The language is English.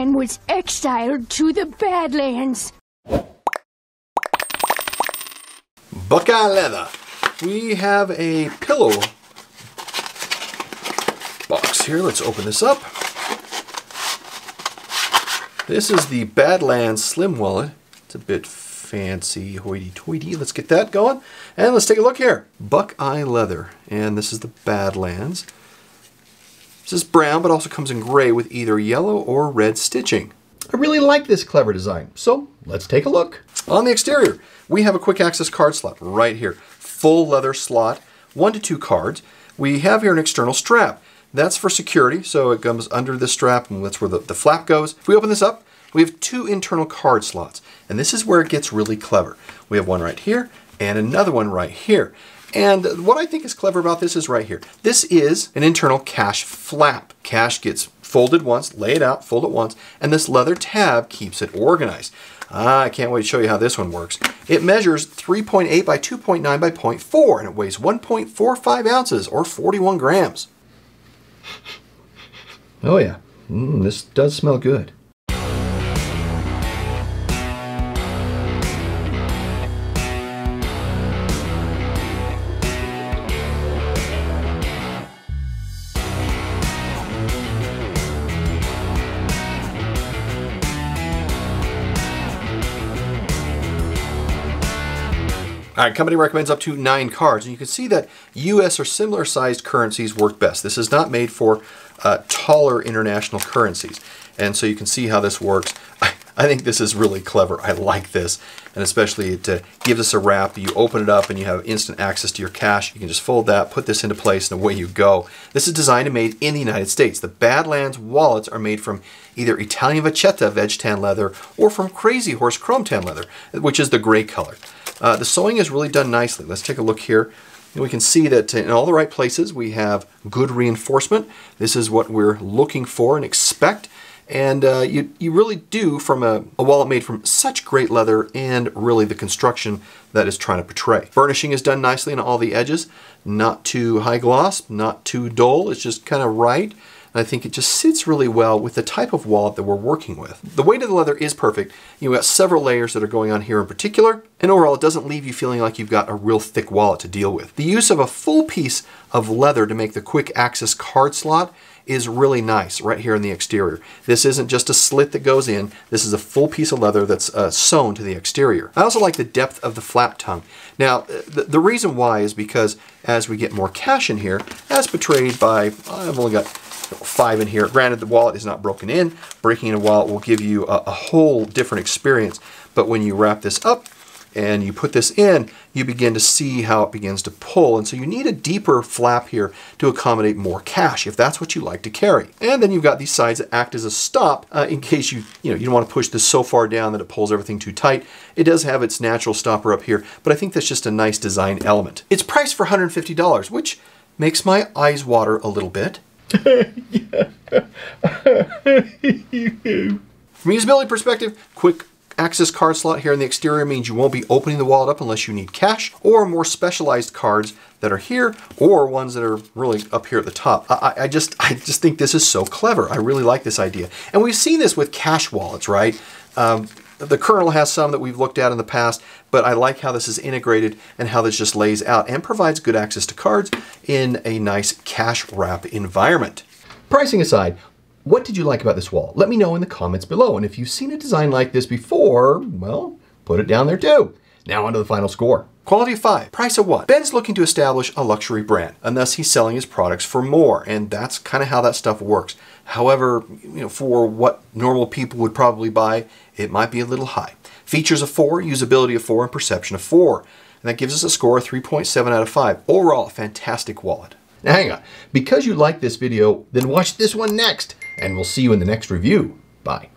and was exiled to the Badlands. Buckeye leather. We have a pillow box here. Let's open this up. This is the Badlands Slim Wallet. It's a bit fancy hoity-toity. Let's get that going. And let's take a look here. Buckeye leather. And this is the Badlands. This is brown, but also comes in gray with either yellow or red stitching. I really like this clever design, so let's take a look. On the exterior, we have a quick access card slot right here. Full leather slot, one to two cards. We have here an external strap. That's for security, so it comes under the strap, and that's where the, the flap goes. If we open this up, we have two internal card slots, and this is where it gets really clever. We have one right here, and another one right here. And what I think is clever about this is right here. This is an internal cash flap. Cash gets folded once, lay it out, fold it once, and this leather tab keeps it organized. Ah, I can't wait to show you how this one works. It measures 3.8 by 2.9 by 0.4, and it weighs 1.45 ounces, or 41 grams. Oh yeah, mm, this does smell good. Right, company recommends up to nine cards, and you can see that U.S. or similar sized currencies work best. This is not made for uh, taller international currencies, and so you can see how this works. I, think this is really clever. I like this, and especially to give this a wrap. You open it up and you have instant access to your cash. You can just fold that, put this into place, and away you go. This is designed and made in the United States. The Badlands wallets are made from either Italian Vachetta veg tan leather or from Crazy Horse chrome tan leather, which is the gray color. Uh, the sewing is really done nicely. Let's take a look here. And we can see that in all the right places we have good reinforcement. This is what we're looking for and expect. And uh, you, you really do from a, a wallet made from such great leather and really the construction that is trying to portray. Burnishing is done nicely on all the edges. Not too high gloss, not too dull. It's just kind of right. And I think it just sits really well with the type of wallet that we're working with. The weight of the leather is perfect. You've got several layers that are going on here in particular, and overall it doesn't leave you feeling like you've got a real thick wallet to deal with. The use of a full piece of leather to make the quick access card slot is really nice right here in the exterior. This isn't just a slit that goes in, this is a full piece of leather that's uh, sewn to the exterior. I also like the depth of the flap tongue. Now, the, the reason why is because as we get more cash in here, as portrayed by, I've only got five in here. Granted, the wallet is not broken in. Breaking in a wallet will give you a, a whole different experience. But when you wrap this up, and you put this in, you begin to see how it begins to pull. And so you need a deeper flap here to accommodate more cash if that's what you like to carry. And then you've got these sides that act as a stop uh, in case you, you, know, you don't want to push this so far down that it pulls everything too tight. It does have its natural stopper up here, but I think that's just a nice design element. It's priced for $150, which makes my eyes water a little bit. From a usability perspective, quick access card slot here in the exterior means you won't be opening the wallet up unless you need cash or more specialized cards that are here or ones that are really up here at the top. I, I, just I just think this is so clever. I really like this idea. And we've seen this with cash wallets, right? Um, the kernel has some that we've looked at in the past, but I like how this is integrated and how this just lays out and provides good access to cards in a nice cash wrap environment. Pricing aside, what did you like about this wall? Let me know in the comments below. And if you've seen a design like this before, well, put it down there too. Now on to the final score. Quality of 5, price of 1. Ben's looking to establish a luxury brand, and thus he's selling his products for more, and that's kind of how that stuff works. However, you know, for what normal people would probably buy, it might be a little high. Features of 4, usability of 4, and perception of 4. And that gives us a score of 3.7 out of 5. Overall, fantastic wallet. Now hang on, because you like this video, then watch this one next, and we'll see you in the next review. Bye.